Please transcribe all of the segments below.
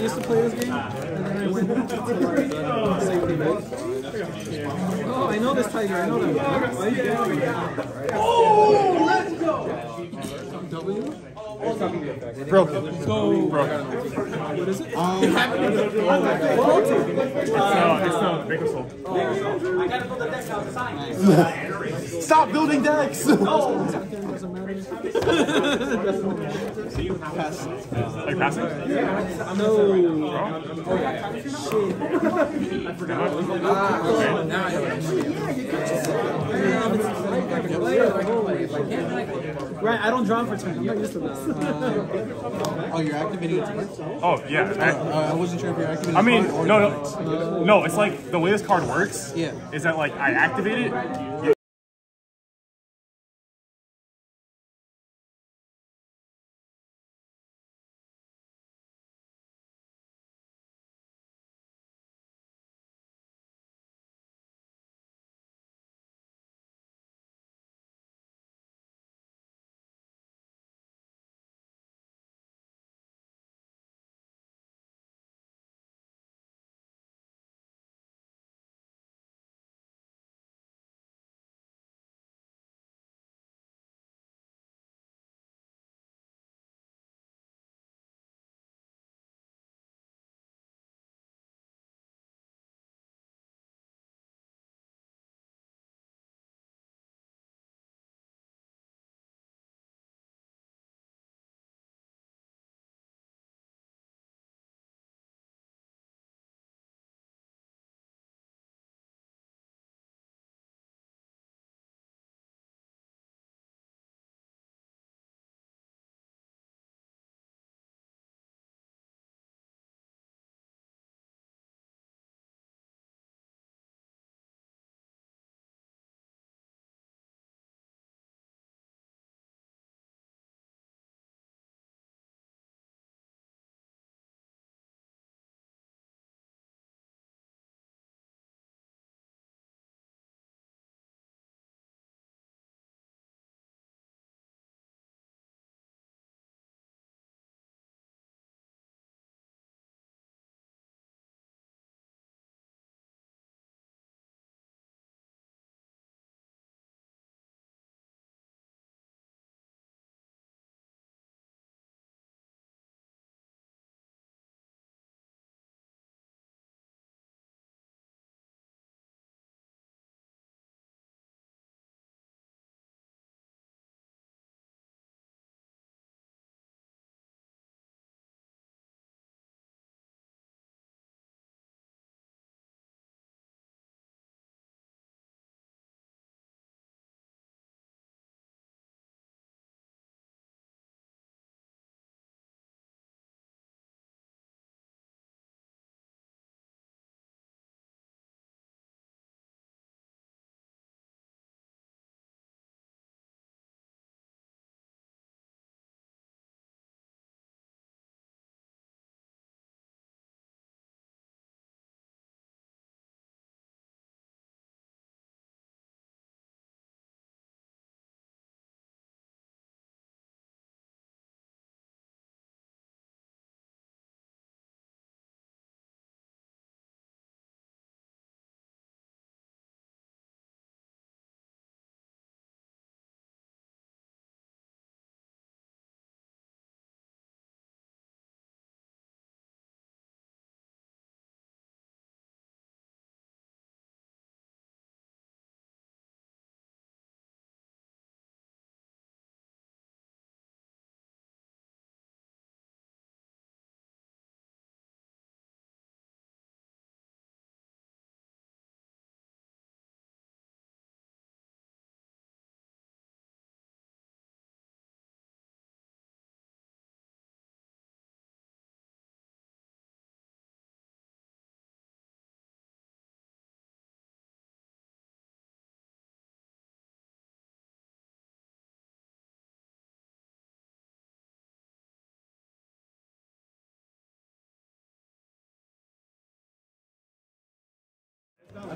used to play this game, and then I went to like safety mode. Oh, I know this tiger. I know that one. Why are you doing that? Oh, let's go. W. Broken. So Broken. what is it? Um, No, it's not. Big soul. Bigger soul. I gotta build a deck outside. Stop building decks! Doesn't matter. Pass. Like passing? Right, I don't draw for turn. I'm not used to this. Uh, Oh, you're activating it twice? Oh, yeah. Uh, I wasn't sure if you're activating I mean, no, no. No, it's like the way this card works Yeah. is that like I activate it.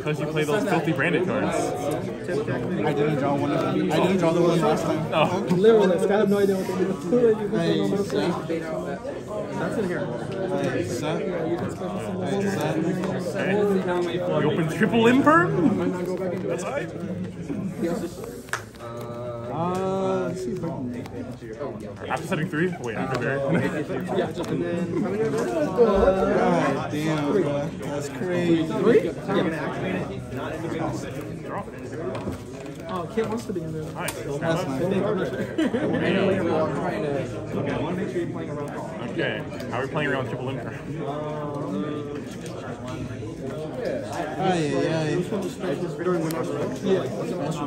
Because you play those filthy branded cards. I didn't draw one of them. I didn't draw the one last time. Oh. Literally, I have no idea what they do. I bait out that. That's in here. I set. I set. Okay. We open triple imperm? That's alright. Uh, let's see if I can. After setting three? Wait, after Barry. Yeah, just and then how many are there? God damn, bro. That's crazy. Three? Draw. Oh, Kit wants to be in there. Nice. That's nice. I'm not sure. I'm trying to. Okay. How are we playing around with triple imperm? Ay, ay, ay. Better request.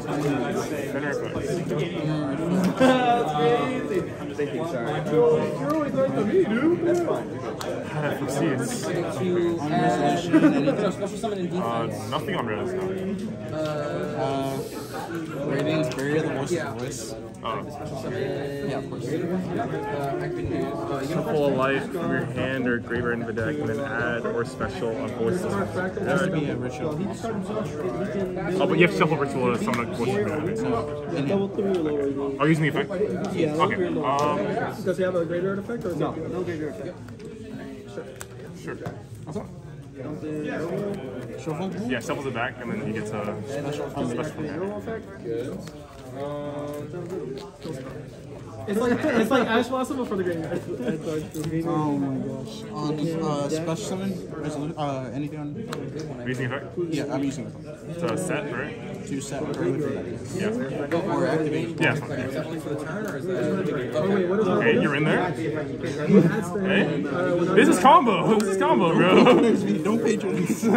God, proceeds. To On add. resolution, anything? No, special summon and Uh, defense. nothing on res now. Uh, ratings, barrier, the voice Yeah. of voice. Oh. Special summon. Yeah, of course. Activate news. You know, Pull a light from your hand or graveyard into the deck and then add or special on voices. It has to be a ritual. Oh, but you have to shuffle ritual to summon a voice. Level three or lower. Are you using the effect? Yeah, Okay. or. Um, Does he have a graveyard effect or is no? No graveyard effect. sure. Shuffle? Yeah, shuffles it back and then he gets a special from there. Arrow effect. It's like it's like Ash Blossom before the graveyard. Oh my gosh. On uh, special summon, resolu- uh, anything on? Are using the effect? Yeah, I'm using it. It's a set, right? Two set early. Yeah. Or activate. Yeah. is that only for the turn or is that? Oh wait, what is Okay, you're in there. Hey, uh, this is combo. This is combo, bro. Don't pay trades.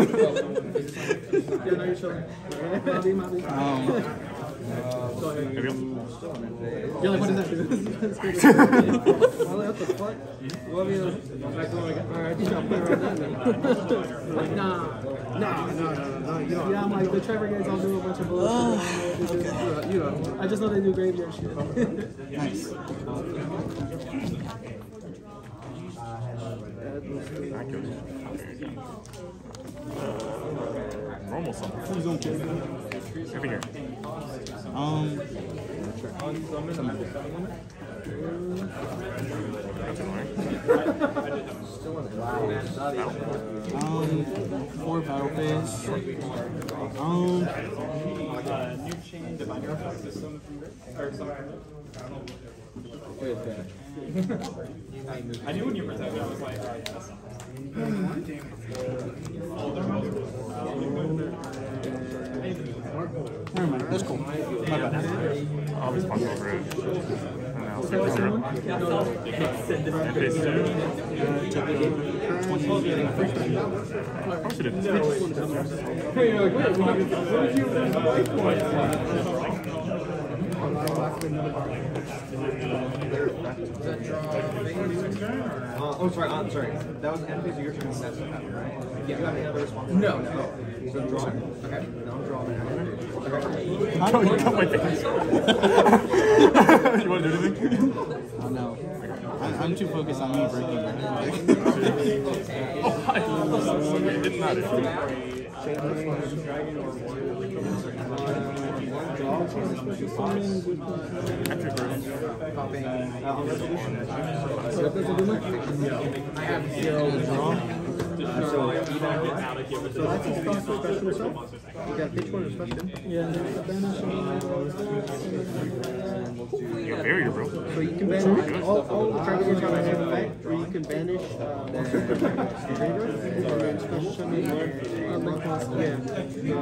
Yeah, no, you're chilling. Mavi, Mavi. Um, I'm like, the oh nah, nah. Yeah, I'm like, the Trevor guys do a bunch of uh, I just know they do graveyard shit. nice. Normal summon. Please don't kill me. Over here. Um, That's annoying. um, four battle phase. Um, never mind. That's cool. My bad. I'll be responsible for it. And I'll take over. And phase two. Of course it is. Uh, oh, sorry, I'm sorry. That was end phase of your turn. That's what happened, right? Yeah. You have any other responses? No, no. So draw. Okay. Now I'm drawing. Okay. Don't, don't wait there. you want to do anything? Oh no. I, I'm too focused on me breaking my Oh, hi. It didn't matter. After first. Popping. I have zero So even So that's a special special itself? Yeah, pitch one is special. Yeah, there's a banish You barrier, bro. So you can banish all, all targets have a effect, or you can banish uh, and then special summon uh, link cost. Yeah.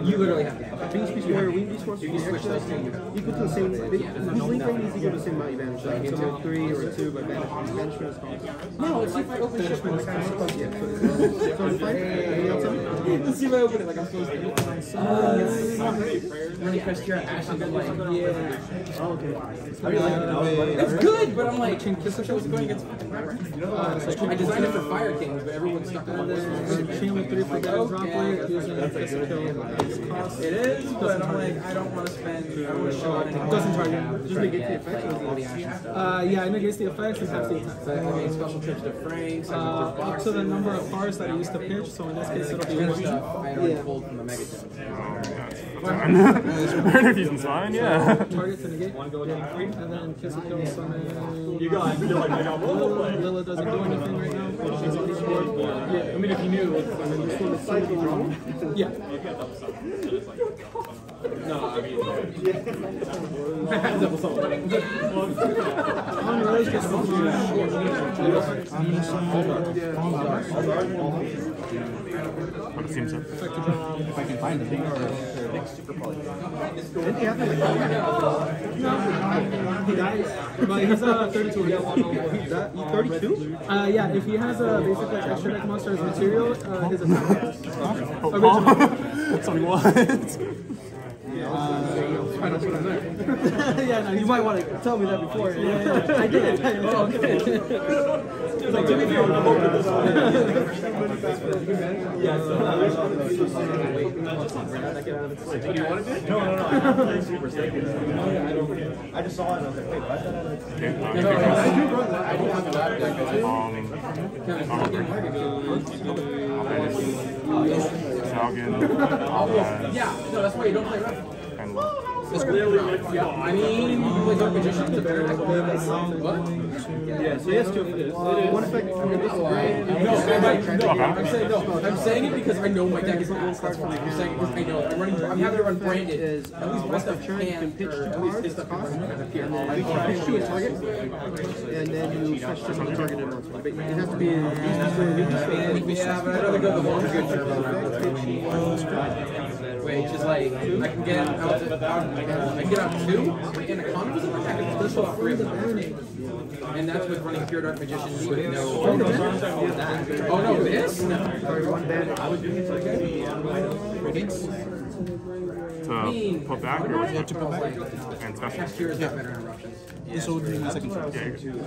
You literally have to. Beast Beast Warrior, Wing Beast Warrior, You can switch those two. equal to the same. Whose link rate is equal to the same amount you banish? Like it's a three or a two, but banish, banishment is cost. No, let's see if I open ship. Banishment is cost. Yeah. So it's so it's fine. Anything else? on? Let's see if I open it like I'm supposed to. Uh, really pressed here. Ashley been like, yeah. Oh, okay. It's good, but I'm like, this was going against fucking. I designed it for Fire Kings, but everyone's stuck on this. then three for better drop rate. Using physical cost. It is, but I'm like, I don't want to spend. I don't want to show it. Doesn't target. Just negate the action. Uh, yeah, it negates the effects and half the attack. So I mean, special trips to Frank, Uh, up to the number of cards that I used to pitch, so in this case it'll be one. stuff I had already Yeah. pulled from the Mega Gym. Interfusion's fine, yeah. Target to negate. And then kiss a kill summon. You got it you're like my Lila, Lila doesn't do anything right now. She's on the board. Yeah, I mean if you knew. I mean, you still decide to draw. Yeah. On Rose gets one But it seems so. If I can find it. He dies. But he's uh, 32 again. That, you 32? Uh, yeah, if he has a basic like extra deck monster as material, uh, his attack. Oh, That's what he wants. yeah, no, You might want to tell me that before. Yeah, yeah, I did. Oh, okay. like, to be fair, I just saw it and I was like, wait, why is that on the Okay, um, Falcon, Yeah, no, that's why you don't play Red. and Will. Yeah, I mean, play Dark Magician. It's a better deck. What? Yeah, so he has two of this. One effect from your is. No, I'm, saying no. I'm saying it because I know my deck is ass. That's why I'm saying it because I know it. I'm running. I'm having to run branded. Is At least uh, one stuff can, pitch two at least this stuff cost. here. You can pitch to a target, and then you fetch on targeted ones. But it has to be Yeah, but I'd rather go the long Wait, just like I can get out. To, out I can get out two, and a common doesn't work. I can still show out three of them. And that's with running pure dark magician with no. Oh no, this no. To put back or Yeah, to put back. And special. Next year is not better interruptions. So would be my second choice. Yeah, you're good.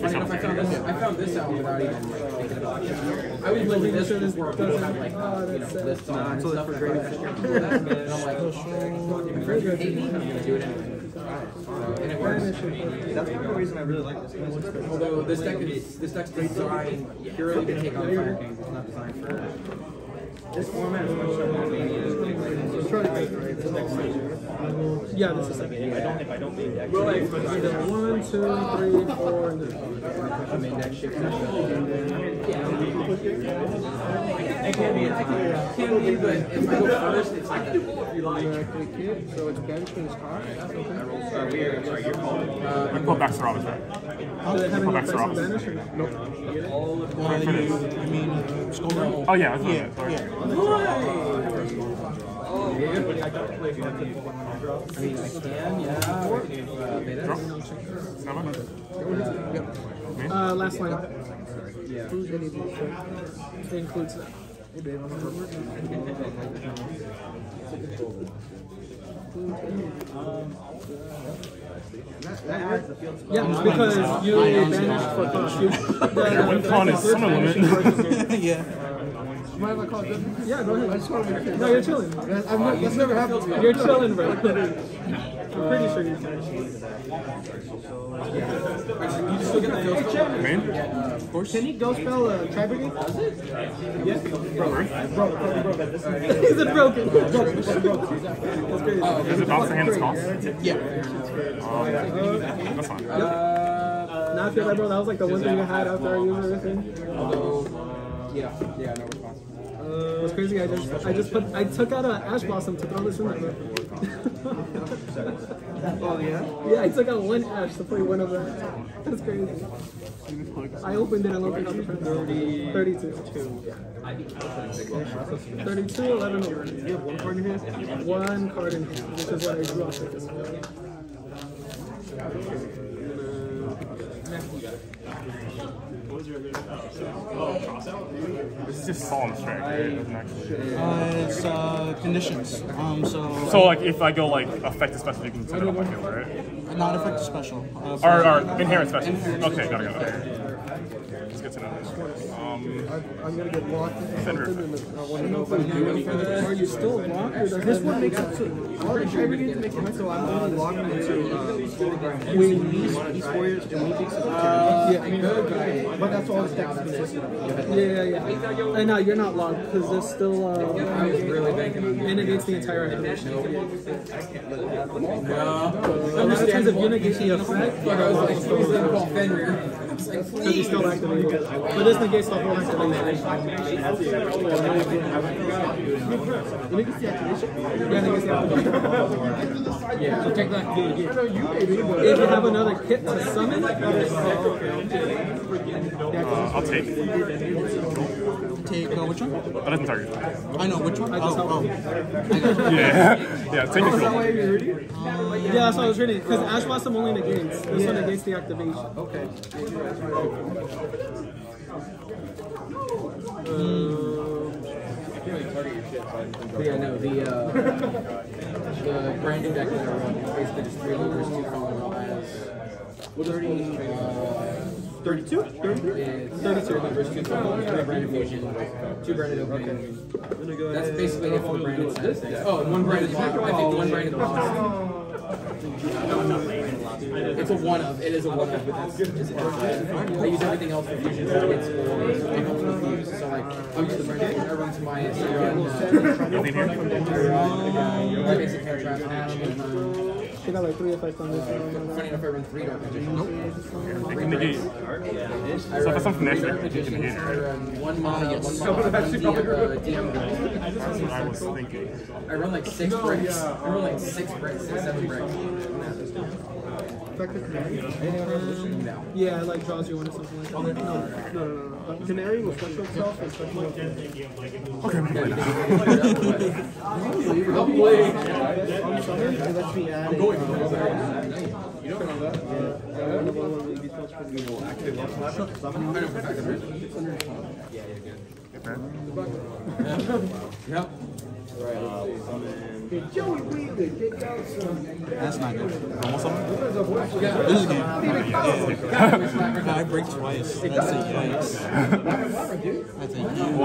Funny enough, I found this. I found this out without even like, thinking about it. I was building this before people had like oh, you know lists on it and stuff. And I'm like, oh, if you're gonna hate me, I'm gonna do it anyway. And it works. That's part of the reason I really like this. game. Although this deck is this deck's designed purely to take on Fire Kings. It's not designed for. This format is much more yeah, this is second. I don't if I don't make deck. Either one, two, three, four, and then. The main deck shift. It can be. It can Can be, but if I go first, it's like So it's banishment's cost. Uh, weird. Sorry, you're calling. We put back Saraba's back. Do they have any back effects to on Rob. banish or no? Uh, you, you mean Skull Oh, yeah, that's Yeah, yeah. I mean, I can, yeah. Uh, last line. It includes that. Yeah, because you banished for is limit. yeah. Mind if I call it good? yeah, go I just want to make sure. No, you're chilling. That's, I've never, that's never happened to me. You're chilling, bro. I'm pretty sure you're chilling. You just look at the field spell. Main? Of course. Can he go spell uh, Tri Brigade? Is it broken? That's crazy. Is it bounce the hand that's cost? Yeah. Um, that's fine. Uh, Nah, I feel like, bro, that was like the one thing you had after I used everything. although, yeah, yeah, no response. Crazy. I just, I just put, I took out a ash blossom to throw this in there. Oh, yeah? yeah, I took out one ash to play one of that. That's crazy. I opened it and looked at the friends. 32. 32, 11 over. You have one card in hand? One card in hand, which is what I drew off of this one. This is just solemn strike, right? Doesn't actually- Uh, it's uh, conditions. Um, so, So, like, if I go, like, effective special, you can set it on my field, right? not effective special. Uh, Or, or inherent special. Okay, got it, got it. Let's get to know this. Um, I'm gonna get locked into Fenrir. something and I want to know if I'm doing for this. Are you still locked? Or This one makes it so trigger makes it so I'm only locked into uh, Wing East Warriors and Wing Peaks. Yeah, But that's all consist of. yeah, yeah. yeah. And no, you're not locked because there's still. Uh, I was really banking on and against the entire activation. No. Times have you negated the effect? I was like, please let him call Fenrir. Because he's still activated. But this negates the whole activation. You make this the activation? Yeah, negates the activation. Yeah, so check that. I know you maybe, If you have another kit to summon, Uh, I'll take. Take uh, which one? That doesn't target. I know which one. I just Oh, oh. Yeah. yeah, take control. yeah, that's what I was reading. Because Ash Blossom only negates. This one negates the activation. okay. But yeah, no, the uh, the brand new deck that I run is basically just three looters, two fallen as 30, uh, 32? 30? it's 32 looters, two fallen, three branded fusion, two branded opening. That's basically it for the branded side of things. Oh, and one branded lock, I think one branded lock. It's a one of, it is a one of, but that's just it. I use everything else for fusion targets or I don't refuse. So like, I'll use the branded, I run to my, I run, uh, uh, basic hair trap, um, She got like three effects on this one. Funny enough, I run three dark magicians. They can negate. I So if something next dark you can magicians. negate I run one mana, one mana, one uh, DM guy. That's what I was thinking. I run like six bricks. I run like six bricks, six, seven bricks. Effective Canary? No. Yeah, it like draws you into something like that. No, no, no, no. Uh, Canary will special itself and special Okay, I'm gonna play now. Probably. on summon. It lets me add. I'm going. You don't know that? Yeah. I don't know what one of these spells for me. Yep. Joey Wheeler, get out some. That's not good. Almost something. Yeah. This is game. I break twice. That's a yikes. That's a yikes.